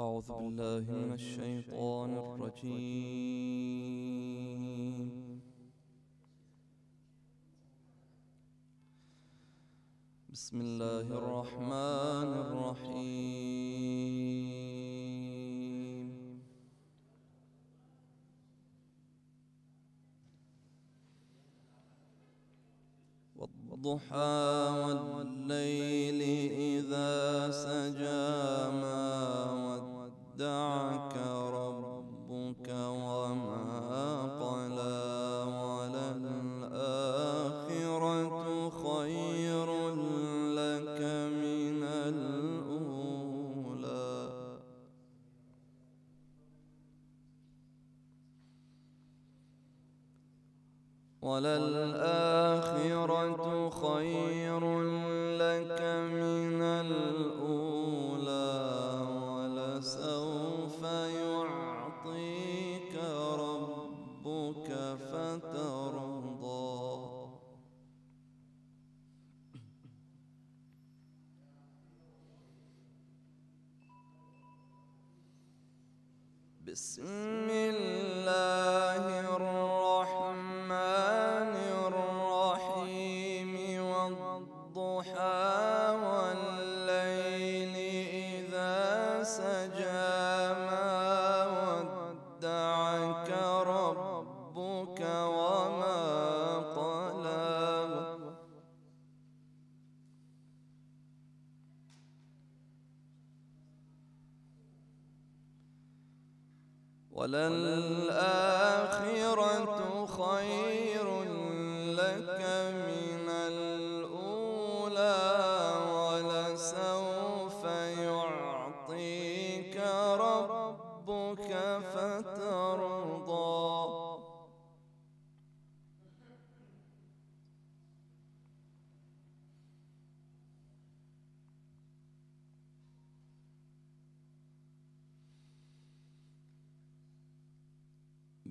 أعوذ بالله من الشيطان الرجيم. بسم الله الرحمن الرحيم. والضحى والليل إذا سجى. وللآخرة خير لك من الأولى ولسوف يعطيك ربك فترضى. بسم وللآخرة خير لك من الأولى.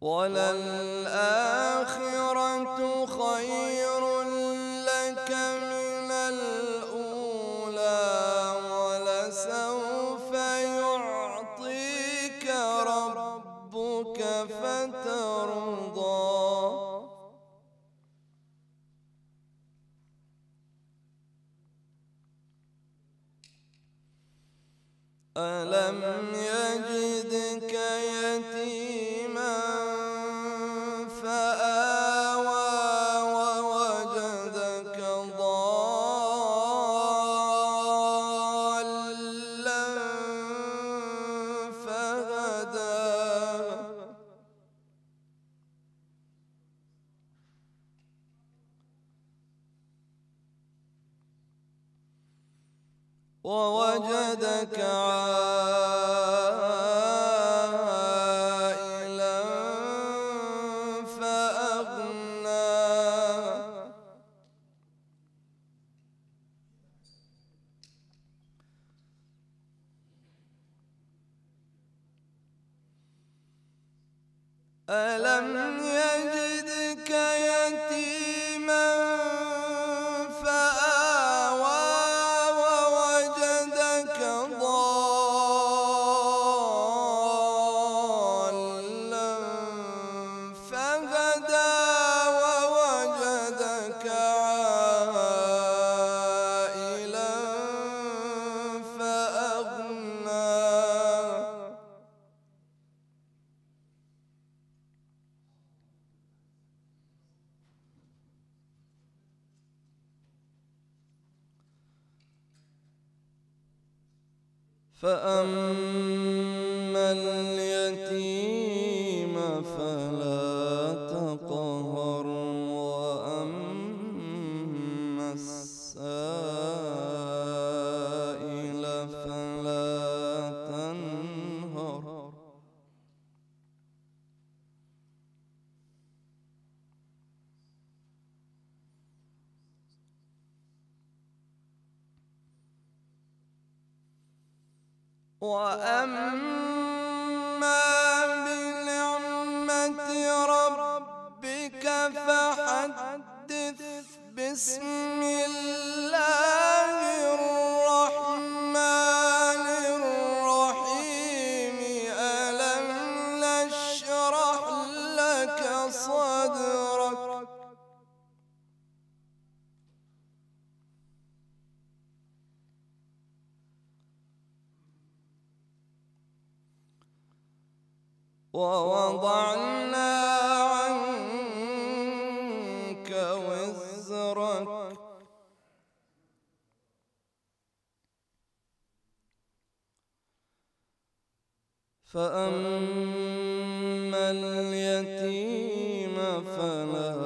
وللآخرة خير لك من الأولى ولسوف يعطيك ربك فترضى. ألم يجدك ووجدك عائلا فأغنى. ألم يجدك فأما اليتيم فلا وأما بنعمة ربك فحدث بسم الله ووضعنا عنك وزرك. فأما اليتيم فلا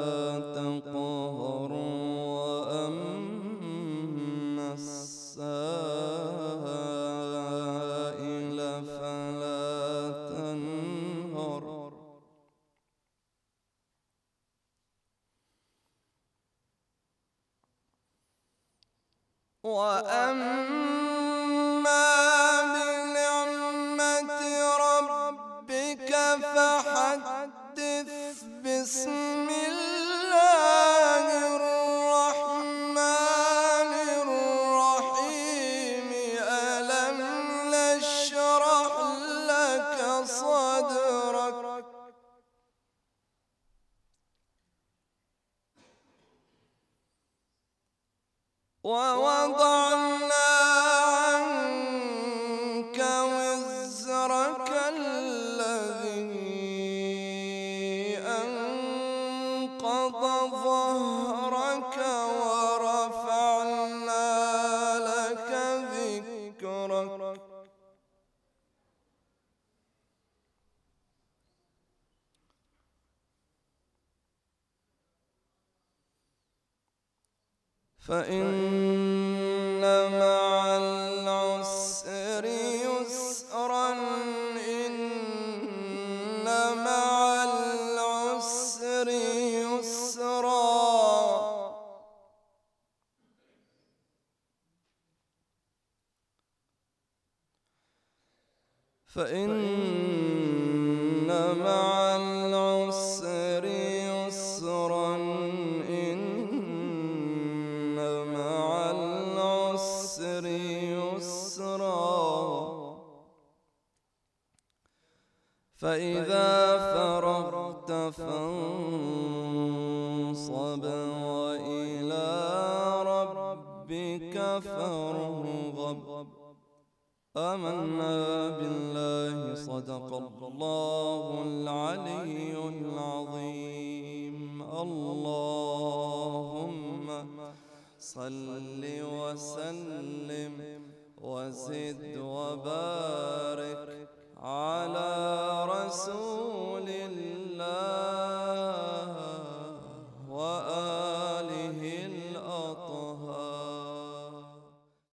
ووضعنا فإن مع العسر يسرا إن مع العسر يسرا. فإن مع العسر يسرا فإذا فرغت فانصب وإلى ربك فارغب. آمنا بالله صدق الله العلي العظيم. اللهم صل وسلم وزد وبارك على رسول الله.